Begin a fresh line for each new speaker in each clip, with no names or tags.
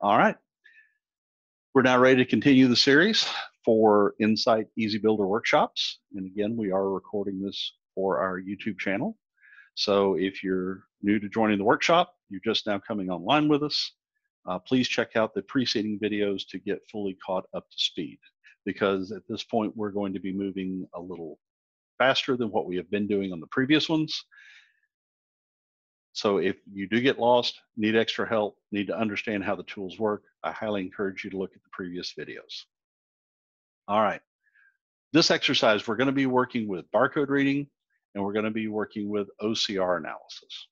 All right. We're now ready to continue the series for Insight EasyBuilder workshops. And again, we are recording this for our YouTube channel. So if you're new to joining the workshop, you're just now coming online with us, uh, please check out the preceding videos to get fully caught up to speed. Because at this point, we're going to be moving a little faster than what we have been doing on the previous ones. So if you do get lost, need extra help, need to understand how the tools work, I highly encourage you to look at the previous videos. All right. This exercise, we're going to be working with barcode reading and we're going to be working with OCR analysis.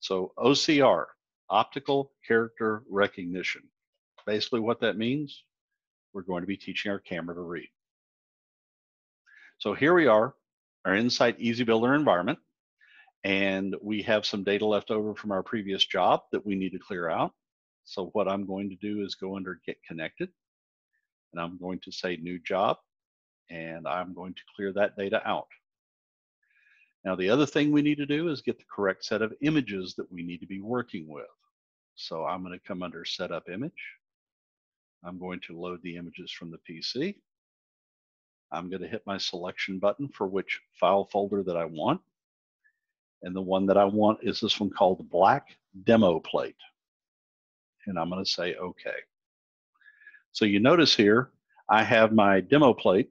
So OCR, optical character recognition. Basically what that means, we're going to be teaching our camera to read. So here we are, our Insight EasyBuilder environment and we have some data left over from our previous job that we need to clear out. So what I'm going to do is go under get connected and I'm going to say new job and I'm going to clear that data out. Now the other thing we need to do is get the correct set of images that we need to be working with. So I'm going to come under setup image. I'm going to load the images from the PC. I'm going to hit my selection button for which file folder that I want. And the one that I want is this one called Black Demo Plate. And I'm going to say OK. So you notice here, I have my demo plate,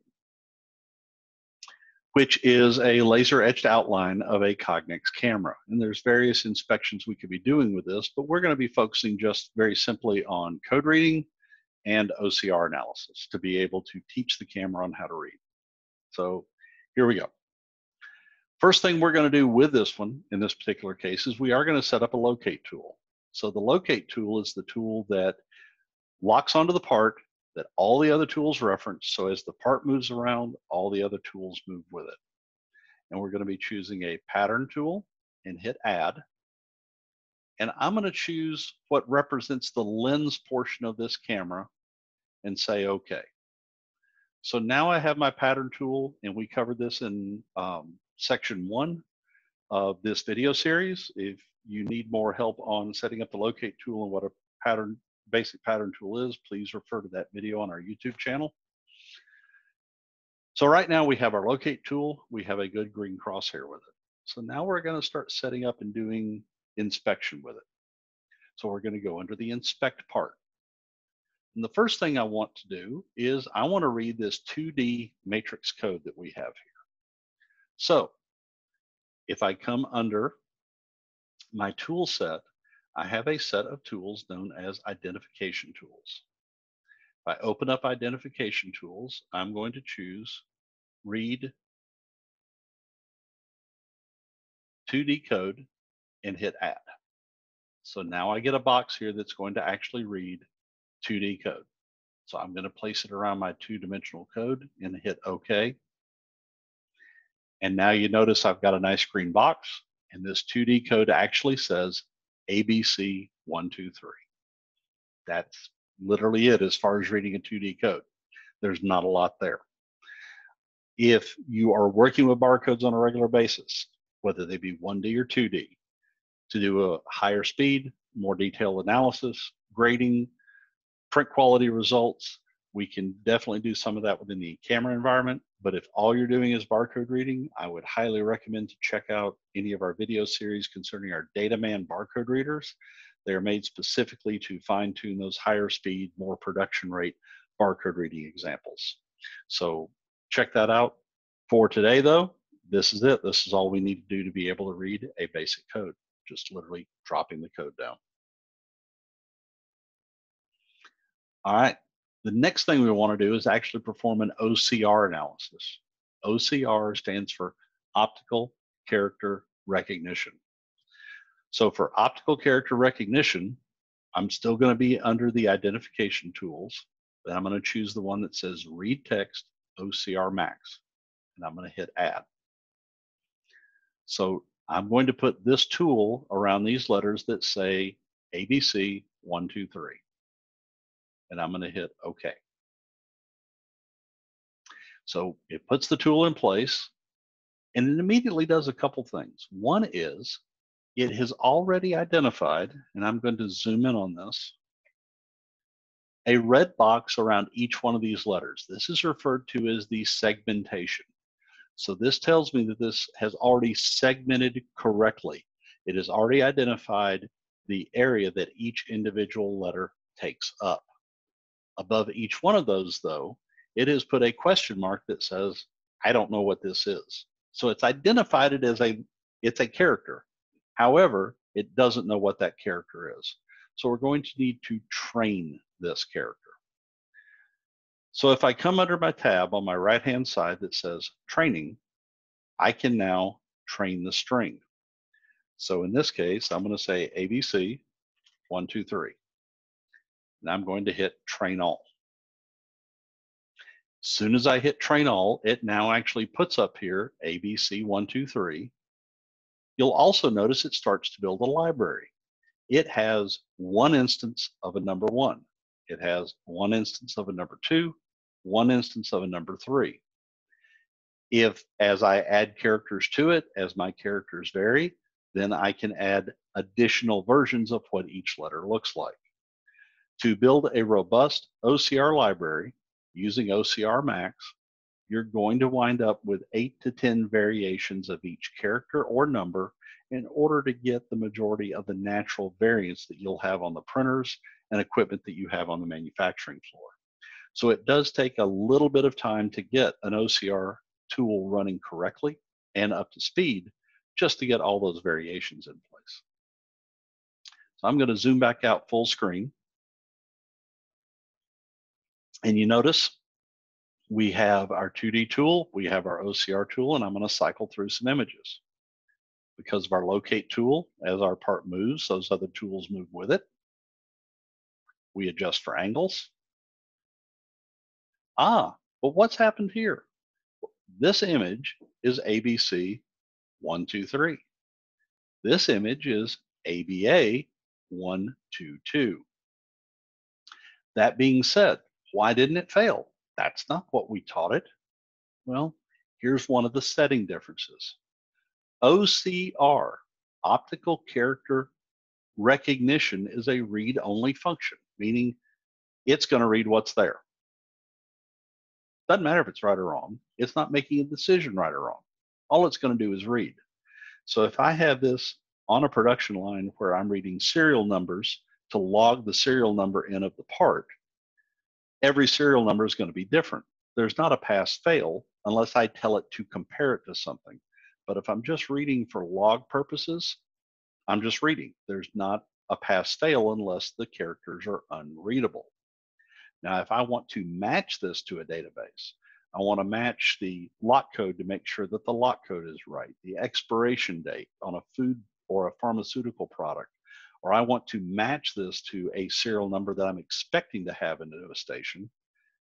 which is a laser etched outline of a Cognex camera. And there's various inspections we could be doing with this, but we're going to be focusing just very simply on code reading and OCR analysis to be able to teach the camera on how to read. So here we go. First thing we're going to do with this one, in this particular case, is we are going to set up a locate tool. So the locate tool is the tool that locks onto the part that all the other tools reference. So as the part moves around, all the other tools move with it. And we're going to be choosing a pattern tool and hit add. And I'm going to choose what represents the lens portion of this camera and say OK. So now I have my pattern tool and we covered this in um, section one of this video series. If you need more help on setting up the locate tool and what a pattern, basic pattern tool is, please refer to that video on our YouTube channel. So right now we have our locate tool. We have a good green crosshair with it. So now we're going to start setting up and doing inspection with it. So we're going to go under the inspect part. And the first thing I want to do is I want to read this 2D matrix code that we have here. So if I come under my tool set, I have a set of tools known as identification tools. If I open up identification tools, I'm going to choose read 2D code and hit add. So now I get a box here that's going to actually read 2D code. So I'm going to place it around my two dimensional code and hit OK. And now you notice I've got a nice green box and this 2D code actually says ABC123. That's literally it as far as reading a 2D code. There's not a lot there. If you are working with barcodes on a regular basis, whether they be 1D or 2D, to do a higher speed, more detailed analysis, grading, print quality results, we can definitely do some of that within the camera environment. But if all you're doing is barcode reading, I would highly recommend to check out any of our video series concerning our DataMan barcode readers. They are made specifically to fine tune those higher speed, more production rate barcode reading examples. So check that out. For today though, this is it. This is all we need to do to be able to read a basic code, just literally dropping the code down. All right, the next thing we want to do is actually perform an OCR analysis. OCR stands for optical character recognition. So for optical character recognition, I'm still going to be under the identification tools, but I'm going to choose the one that says read text OCR max, and I'm going to hit add. So I'm going to put this tool around these letters that say ABC 123 and I'm going to hit OK. So it puts the tool in place and it immediately does a couple things. One is it has already identified, and I'm going to zoom in on this. a red box around each one of these letters. This is referred to as the segmentation. So this tells me that this has already segmented correctly. It has already identified the area that each individual letter takes up. Above each one of those, though, it has put a question mark that says, I don't know what this is. So it's identified it as a, it's a character. However, it doesn't know what that character is. So we're going to need to train this character. So if I come under my tab on my right-hand side that says training, I can now train the string. So in this case, I'm going to say ABC, one, two, three. And I'm going to hit train all. As soon as I hit train all, it now actually puts up here ABC, one, two, three. You'll also notice it starts to build a library. It has one instance of a number one. It has one instance of a number two, one instance of a number three. If, as I add characters to it, as my characters vary, then I can add additional versions of what each letter looks like. To build a robust OCR library using OCR Max, you're going to wind up with eight to 10 variations of each character or number in order to get the majority of the natural variance that you'll have on the printers and equipment that you have on the manufacturing floor. So it does take a little bit of time to get an OCR tool running correctly and up to speed just to get all those variations in place. So I'm going to zoom back out full screen. And you notice we have our 2D tool, we have our OCR tool, and I'm going to cycle through some images. Because of our locate tool, as our part moves, those other tools move with it. We adjust for angles. Ah, but what's happened here? This image is ABC 123. This image is ABA 122. That being said, why didn't it fail? That's not what we taught it. Well, here's one of the setting differences. OCR, optical character recognition, is a read-only function, meaning it's going to read what's there. Doesn't matter if it's right or wrong. It's not making a decision right or wrong. All it's going to do is read. So if I have this on a production line where I'm reading serial numbers to log the serial number in of the part, every serial number is going to be different. There's not a pass fail unless I tell it to compare it to something. But if I'm just reading for log purposes, I'm just reading. There's not a pass fail unless the characters are unreadable. Now, if I want to match this to a database, I want to match the lot code to make sure that the lot code is right, the expiration date on a food or a pharmaceutical product, or I want to match this to a serial number that I'm expecting to have in the station,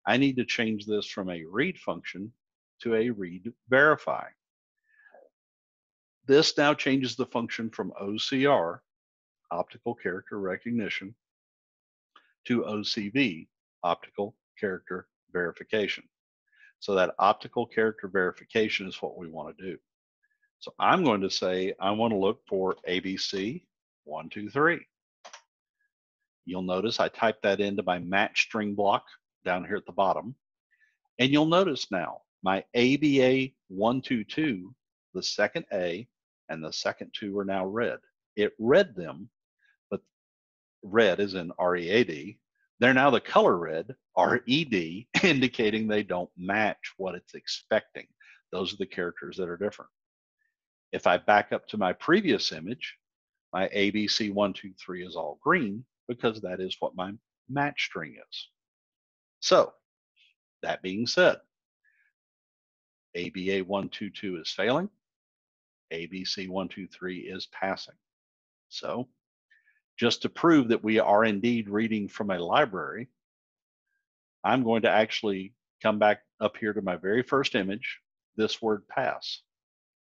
I need to change this from a read function to a read verify. This now changes the function from OCR, optical character recognition, to OCV, optical character verification. So that optical character verification is what we want to do. So I'm going to say I want to look for ABC 123. You'll notice I typed that into my match string block down here at the bottom. And you'll notice now my ABA 122, the second A and the second two are now red. It read them, but red is in READ, they're now the color red, RED, indicating they don't match what it's expecting. Those are the characters that are different. If I back up to my previous image, my ABC123 is all green because that is what my match string is. So, that being said, ABA122 is failing, ABC123 is passing. So, just to prove that we are indeed reading from a library, I'm going to actually come back up here to my very first image, this word pass.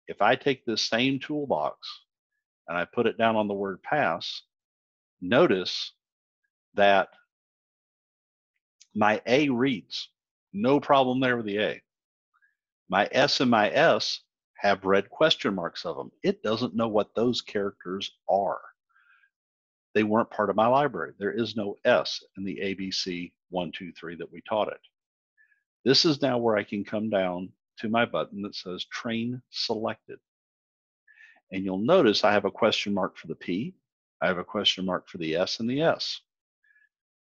If I take this same toolbox and I put it down on the word pass, notice that my A reads. No problem there with the A. My S and my S have red question marks of them. It doesn't know what those characters are they weren't part of my library. There is no S in the ABC one, two, three that we taught it. This is now where I can come down to my button that says train selected. And you'll notice I have a question mark for the P. I have a question mark for the S and the S.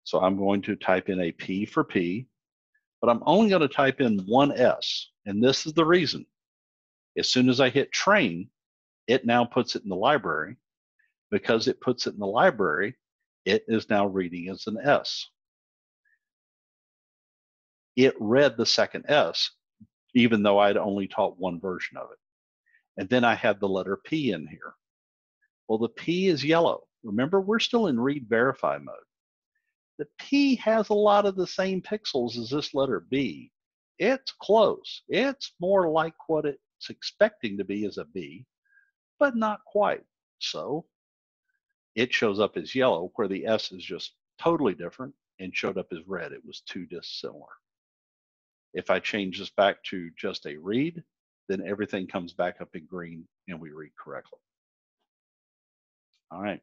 So I'm going to type in a P for P, but I'm only going to type in one S. And this is the reason. As soon as I hit train, it now puts it in the library. Because it puts it in the library, it is now reading as an S. It read the second S, even though I'd only taught one version of it. And then I had the letter P in here. Well, the P is yellow. Remember, we're still in read verify mode. The P has a lot of the same pixels as this letter B. It's close. It's more like what it's expecting to be as a B, but not quite. So it shows up as yellow where the S is just totally different and showed up as red. It was too dissimilar. If I change this back to just a read, then everything comes back up in green and we read correctly. All right.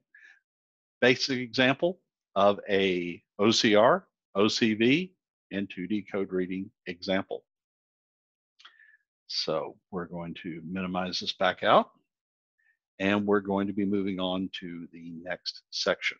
Basic example of a OCR, OCV, and 2D code reading example. So we're going to minimize this back out and we're going to be moving on to the next section.